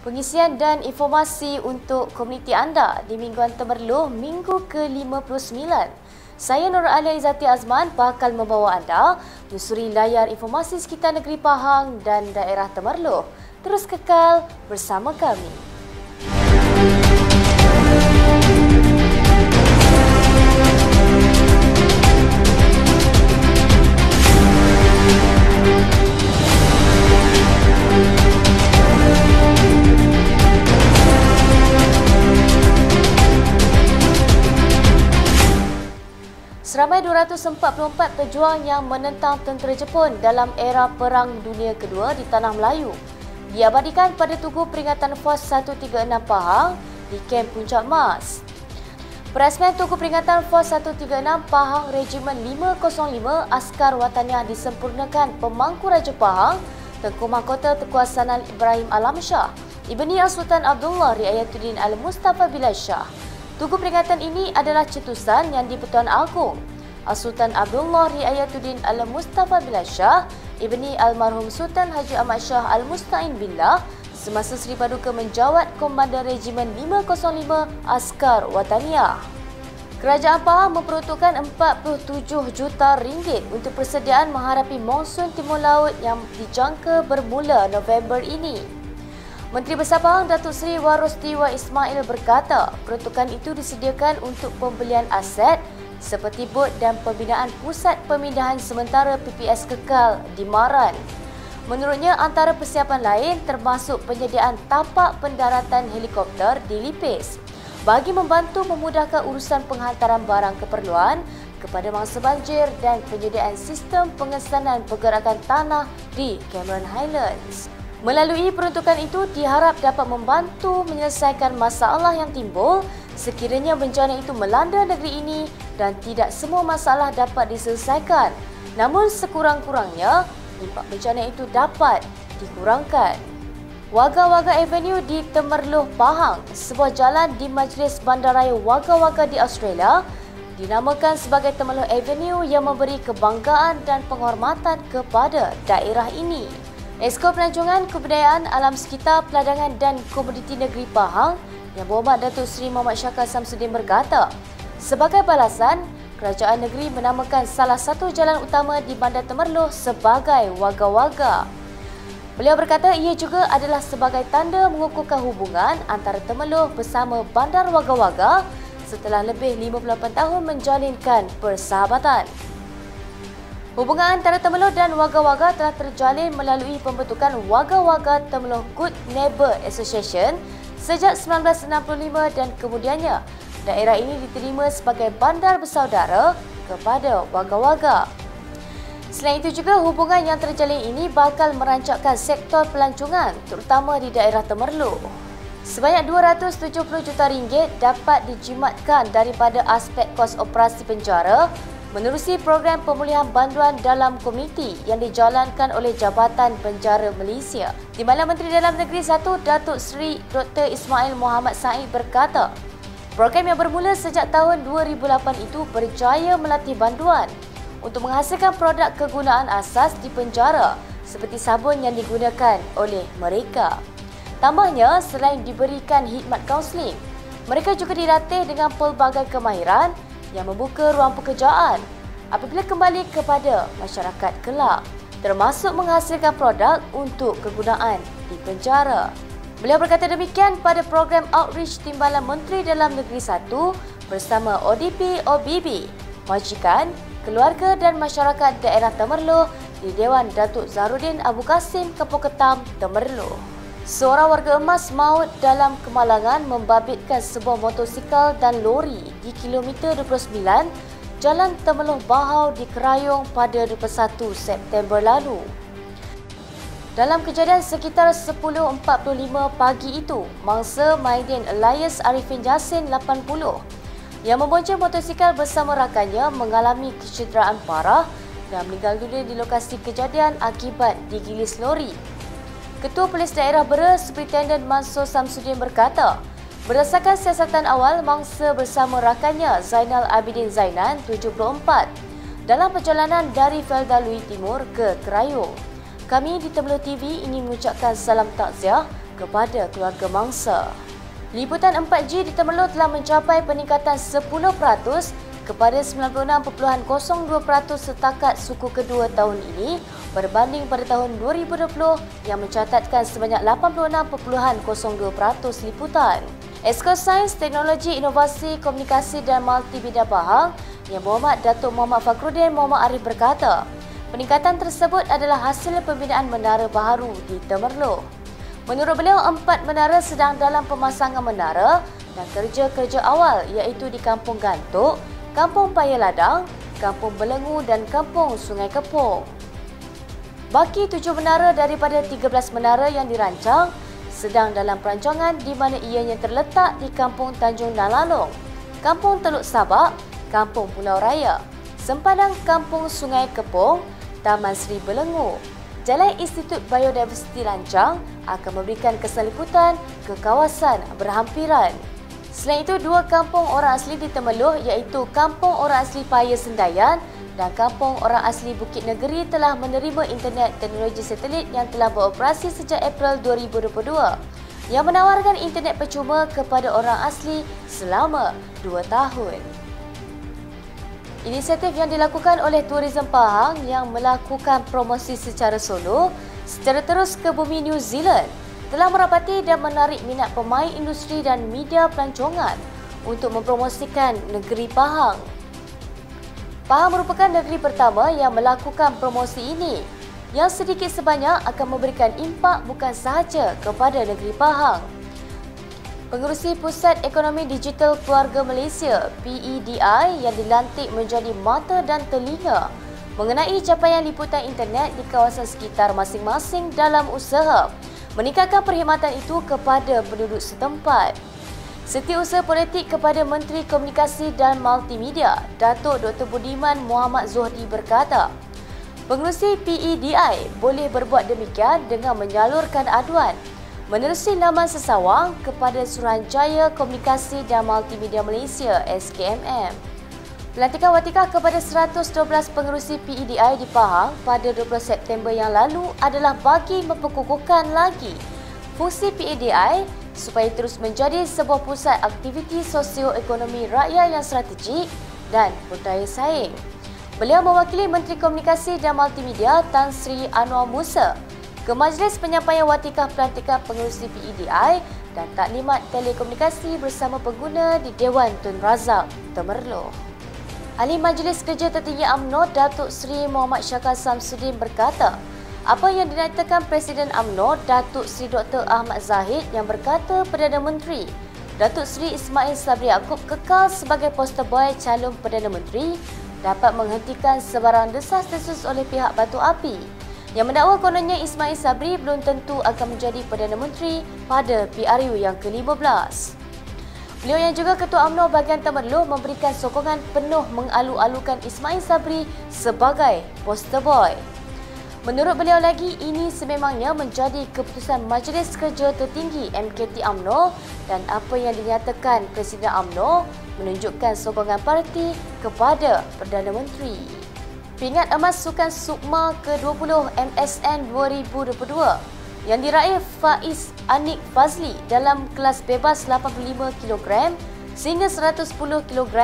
Pengisian dan informasi untuk komuniti anda di mingguan Temerloh minggu ke-59. Saya Nur Alia Izzati Azman bakal membawa anda menyusuri layar informasi sekitar negeri Pahang dan daerah Temerloh. Terus kekal bersama kami. 244 pejuang yang menentang tentera Jepun dalam era Perang Dunia Kedua di Tanah Melayu. Diabadikan pada Tugu Peringatan FOS 136 Pahang di Kem Puncak Mas. Perasmian Tugu Peringatan FOS 136 Pahang Regimen 505 Askar Wataniah disempurnakan Pemangku Raja Pahang Tengku Mahkota Tengku Hasanan Ibrahim Alam Shah Ibni Sultan Abdullah Riayatuddin Al-Mustafa Bilal Shah Tugu peringatan ini adalah cetusan yang di-Pertuan Agong Sultan Abdullah Riayatuddin Al-Mustafa Bilal Shah Ibni Almarhum Sultan Haji Ahmad Shah Al-Musta'in Billah semasa Seri Paduka menjawat Komandan Regimen 505 Askar Wataniah. Kerajaan Pahang memperuntukkan 47 juta ringgit untuk persediaan menghadapi monsun timur laut yang dijangka bermula November ini. Menteri Besar Pahang Datuk Seri Warostiwa Ismail berkata peruntukan itu disediakan untuk pembelian aset seperti bot dan pembinaan pusat pemindahan sementara PPS kekal di Maran. Menurutnya antara persiapan lain termasuk penyediaan tapak pendaratan helikopter di Lipis bagi membantu memudahkan urusan penghantaran barang keperluan kepada mangsa banjir dan penyediaan sistem pengesanan pergerakan tanah di Cameron Highlands. Melalui peruntukan itu diharap dapat membantu menyelesaikan masalah yang timbul sekiranya bencana itu melanda negeri ini dan tidak semua masalah dapat diselesaikan. Namun sekurang-kurangnya impak bencana itu dapat dikurangkan. Waga-Waga Avenue di Temerloh Pahang, sebuah jalan di Majlis Bandaraya Waga-Waga di Australia, dinamakan sebagai Temerloh Avenue yang memberi kebanggaan dan penghormatan kepada daerah ini. Esko Pelancongan Kebudayaan Alam Sekitar Peladangan dan Komoditi Negeri Pahang yang berhormat Datuk Seri Muhammad Syakar Samsudin berkata, sebagai balasan, kerajaan negeri menamakan salah satu jalan utama di Bandar Temerloh sebagai Waga-Waga. Beliau berkata ia juga adalah sebagai tanda mengukuhkan hubungan antara Temerloh bersama Bandar Waga-Waga setelah lebih 58 tahun menjalinkan persahabatan. Hubungan antara Temeloh dan Waga-Waga telah terjalin melalui pembentukan Waga-Waga Temeloh Good Neighbor Association sejak 1965 dan kemudiannya daerah ini diterima sebagai bandar bersaudara kepada Waga-Waga. Selain itu juga hubungan yang terjalin ini bakal merancakkan sektor pelancongan terutama di daerah Temerloh. Sebanyak 270 juta ringgit dapat dijimatkan daripada aspek kos operasi penjara menerusi program pemulihan bantuan dalam komiti yang dijalankan oleh Jabatan Penjara Malaysia. Di mana Menteri Dalam Negeri Satu Datuk Seri Dr. Ismail Muhammad Said berkata, program yang bermula sejak tahun 2008 itu berjaya melatih bantuan untuk menghasilkan produk kegunaan asas di penjara seperti sabun yang digunakan oleh mereka. Tambahnya, selain diberikan khidmat kaunseling, mereka juga dilatih dengan pelbagai kemahiran yang membuka ruang pekerjaan apabila kembali kepada masyarakat kelak termasuk menghasilkan produk untuk kegunaan di penjara. Beliau berkata demikian pada program outreach Timbalan Menteri Dalam Negeri 1 bersama ODP OBB, majikan, keluarga dan masyarakat daerah Temerloh di Dewan Datuk Zarudin Abu Kasim Kampung Ketam, Temerloh. Seorang warga emas maut dalam kemalangan membabitkan sebuah motosikal dan lori di kilometer 29 Jalan Temeloh Bahau di Kerayong pada 21 September lalu. Dalam kejadian sekitar 10.45 pagi itu, mangsa Maidin Elias Arifin Jasin 80 yang membonceng motosikal bersama rakannya mengalami kecederaan parah dan meninggal dunia di lokasi kejadian akibat digilis lori. Ketua Polis Daerah Bera Superintendent Mansur Samsudin berkata, berdasarkan siasatan awal mangsa bersama rakannya Zainal Abidin Zainan 74 dalam perjalanan dari Feldalui Timur ke Kerayu. Kami di Temeloh TV ingin mengucapkan salam takziah kepada keluarga mangsa. Liputan 4G di Temerloh telah mencapai peningkatan 10% kepada 96.02% setakat suku kedua tahun ini berbanding pada tahun 2020 yang mencatatkan sebanyak 86.02% liputan. Esko Sains, Teknologi, Inovasi, Komunikasi dan Multimedia Pahang yang Muhammad Datuk Muhammad Fakruddin Muhammad Arif berkata, Peningkatan tersebut adalah hasil pembinaan menara baharu di Temerloh. Menurut beliau, empat menara sedang dalam pemasangan menara dan kerja-kerja awal iaitu di Kampung Gantuk, Kampung Paya Ladang, Kampung Belengu dan Kampung Sungai Kepung. Baki tujuh menara daripada 13 menara yang dirancang sedang dalam perancangan di mana ianya terletak di Kampung Tanjung Nalalong, Kampung Teluk Sabak, Kampung Pulau Raya, Sempadan Kampung Sungai Kepung, Taman Seri Belengu. Jalan Institut Biodiversiti Lancang akan memberikan keseliputan ke kawasan berhampiran. Selain itu, dua kampung orang asli di Temeloh iaitu Kampung Orang Asli Paya Sendayan dan Kampung Orang Asli Bukit Negeri telah menerima internet teknologi satelit yang telah beroperasi sejak April 2022 yang menawarkan internet percuma kepada orang asli selama dua tahun. Inisiatif yang dilakukan oleh Tourism Pahang yang melakukan promosi secara solo secara terus ke bumi New Zealand telah merapati dan menarik minat pemain industri dan media pelancongan untuk mempromosikan negeri Pahang. Pahang merupakan negeri pertama yang melakukan promosi ini yang sedikit sebanyak akan memberikan impak bukan sahaja kepada negeri Pahang Pengurusi Pusat Ekonomi Digital Keluarga Malaysia PEDI yang dilantik menjadi mata dan telinga mengenai capaian liputan internet di kawasan sekitar masing-masing dalam usaha meningkatkan perkhidmatan itu kepada penduduk setempat. Setiausaha politik kepada Menteri Komunikasi dan Multimedia, Datuk Dr. Budiman Muhammad Zuhdi berkata, Pengurusi PEDI boleh berbuat demikian dengan menyalurkan aduan menerusi laman sesawang kepada Suruhanjaya Komunikasi dan Multimedia Malaysia SKMM. Pelantikan watikah kepada 112 pengerusi PEDI di Pahang pada 20 September yang lalu adalah bagi memperkukuhkan lagi fungsi PEDI supaya terus menjadi sebuah pusat aktiviti sosio-ekonomi rakyat yang strategik dan berdaya saing. Beliau mewakili Menteri Komunikasi dan Multimedia Tan Sri Anwar Musa ke Majlis Penyampaian Watikah Pelantikan Pengurusi PEDI dan Taklimat Telekomunikasi bersama pengguna di Dewan Tun Razak, Temerloh. Ahli Majlis Kerja Tertinggi UMNO Datuk Seri Muhammad Syakal Samsudin berkata, apa yang dinyatakan Presiden UMNO Datuk Seri Dr. Ahmad Zahid yang berkata Perdana Menteri Datuk Seri Ismail Sabri Yaakob kekal sebagai poster boy calon Perdana Menteri dapat menghentikan sebarang desas-desus oleh pihak Batu Api yang mendakwa kononnya Ismail Sabri belum tentu akan menjadi Perdana Menteri pada PRU yang ke-15. Beliau yang juga Ketua UMNO bahagian Temerloh memberikan sokongan penuh mengalu-alukan Ismail Sabri sebagai poster boy. Menurut beliau lagi, ini sememangnya menjadi keputusan Majlis Kerja Tertinggi MKT UMNO dan apa yang dinyatakan Presiden UMNO menunjukkan sokongan parti kepada Perdana Menteri. Pingat emas Sukan Sukma ke-20 MSN 2022 yang diraih Faiz Anik Fazli dalam kelas bebas 85 kg sehingga 110 kg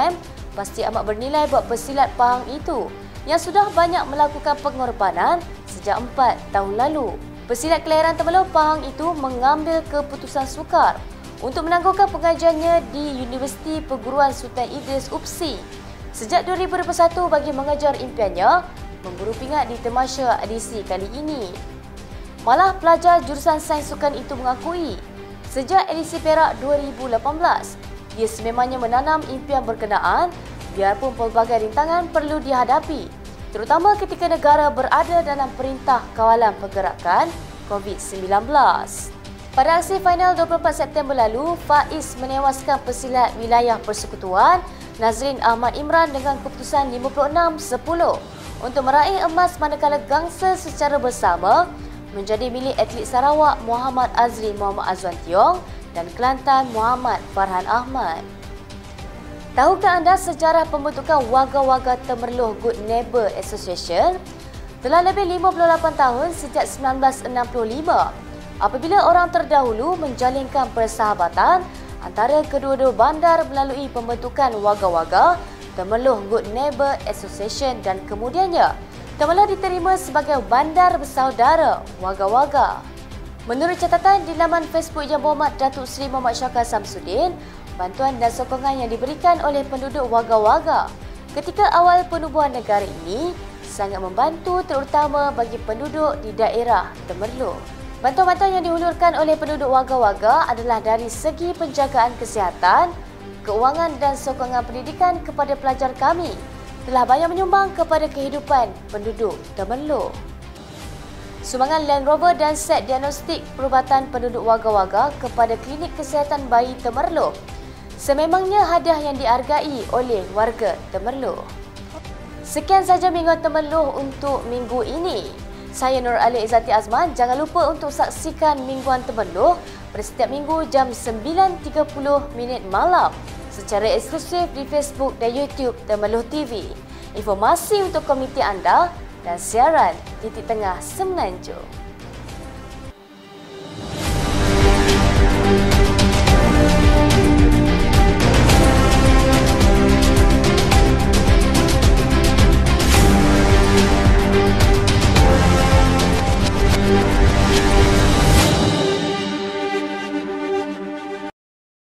pasti amat bernilai buat pesilat Pahang itu yang sudah banyak melakukan pengorbanan sejak 4 tahun lalu. Pesilat kelahiran Temeloh Pahang itu mengambil keputusan sukar untuk menangguhkan pengajiannya di Universiti Perguruan Sultan Idris UPSI Sejak 2021 bagi mengejar impiannya, memburu pingat di Temasya edisi kali ini. Malah pelajar jurusan sains sukan itu mengakui, sejak edisi Perak 2018, dia sememangnya menanam impian berkenaan biarpun pelbagai rintangan perlu dihadapi, terutama ketika negara berada dalam perintah kawalan pergerakan COVID-19. Pada aksi final 24 September lalu, Faiz menewaskan pesilat wilayah persekutuan Nazrin Ahmad Imran dengan keputusan 56-10 untuk meraih emas manakala gangsa secara bersama menjadi milik atlet Sarawak Muhammad Azrin Muhammad Azwan Tiong dan Kelantan Muhammad Farhan Ahmad. Tahukah anda sejarah pembentukan Waga-Waga Temerloh Good Neighbor Association? Telah lebih 58 tahun sejak 1965, apabila orang terdahulu menjalinkan persahabatan antara kedua-dua bandar melalui pembentukan waga-waga Temerloh Good Neighbor Association dan kemudiannya Temerloh diterima sebagai bandar bersaudara waga-waga. Menurut catatan di laman Facebook Yang Berhormat Datuk Seri Muhammad Syakar Samsudin, bantuan dan sokongan yang diberikan oleh penduduk waga-waga ketika awal penubuhan negara ini sangat membantu terutama bagi penduduk di daerah Temerloh. Bantuan-bantuan yang dihulurkan oleh penduduk waga-waga adalah dari segi penjagaan kesihatan, keuangan dan sokongan pendidikan kepada pelajar kami telah banyak menyumbang kepada kehidupan penduduk Temerloh. Sumbangan Land Rover dan set diagnostik perubatan penduduk waga-waga kepada klinik kesihatan bayi Temerloh sememangnya hadiah yang dihargai oleh warga Temerloh. Sekian saja Minggu Temerloh untuk minggu ini. Saya Nur Ali Izzati Azman. Jangan lupa untuk saksikan Mingguan Temerloh pada setiap minggu jam 9.30 minit malam secara eksklusif di Facebook dan YouTube Temeluh TV. Informasi untuk komiti anda dan siaran titik tengah Semenanjung.